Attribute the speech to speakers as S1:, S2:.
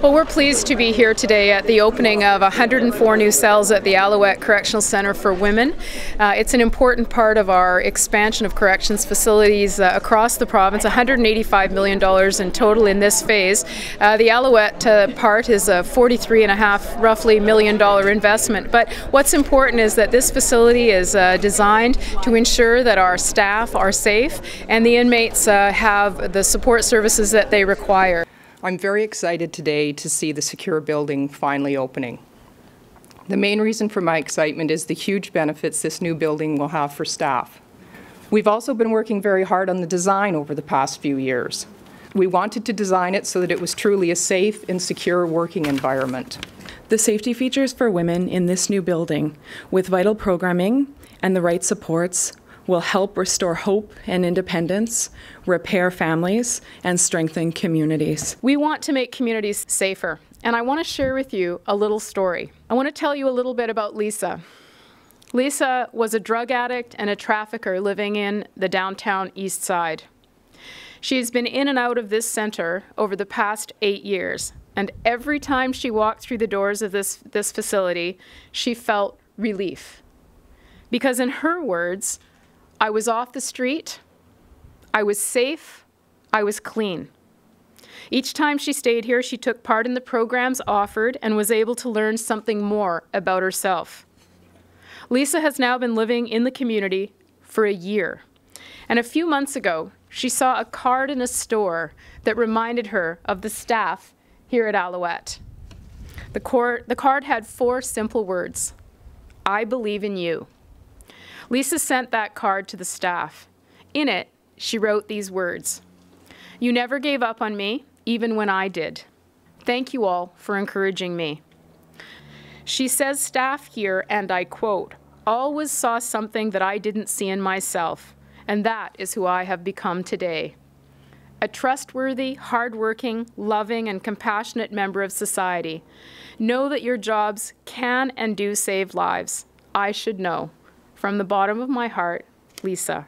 S1: Well, we're pleased to be here today at the opening of 104 new cells at the Alouette Correctional Centre for Women. Uh, it's an important part of our expansion of corrections facilities uh, across the province, $185 million in total in this phase. Uh, the Alouette uh, part is a 43 and a half roughly million dollar investment, but what's important is that this facility is uh, designed to ensure that our staff are safe and the inmates uh, have the support services that they require.
S2: I'm very excited today to see the secure building finally opening. The main reason for my excitement is the huge benefits this new building will have for staff. We've also been working very hard on the design over the past few years. We wanted to design it so that it was truly a safe and secure working environment.
S3: The safety features for women in this new building, with vital programming and the right supports, will help restore hope and independence, repair families, and strengthen communities.
S1: We want to make communities safer, and I want to share with you a little story. I want to tell you a little bit about Lisa. Lisa was a drug addict and a trafficker living in the downtown east side. She has been in and out of this center over the past eight years, and every time she walked through the doors of this, this facility, she felt relief. Because in her words, I was off the street, I was safe, I was clean. Each time she stayed here, she took part in the programs offered and was able to learn something more about herself. Lisa has now been living in the community for a year. And a few months ago, she saw a card in a store that reminded her of the staff here at Alouette. The, the card had four simple words I believe in you. Lisa sent that card to the staff. In it, she wrote these words You never gave up on me, even when I did. Thank you all for encouraging me. She says staff here, and I quote, always saw something that I didn't see in myself, and that is who I have become today. A trustworthy, hardworking, loving, and compassionate member of society. Know that your jobs can and do save lives. I should know. From the bottom of my heart, Lisa.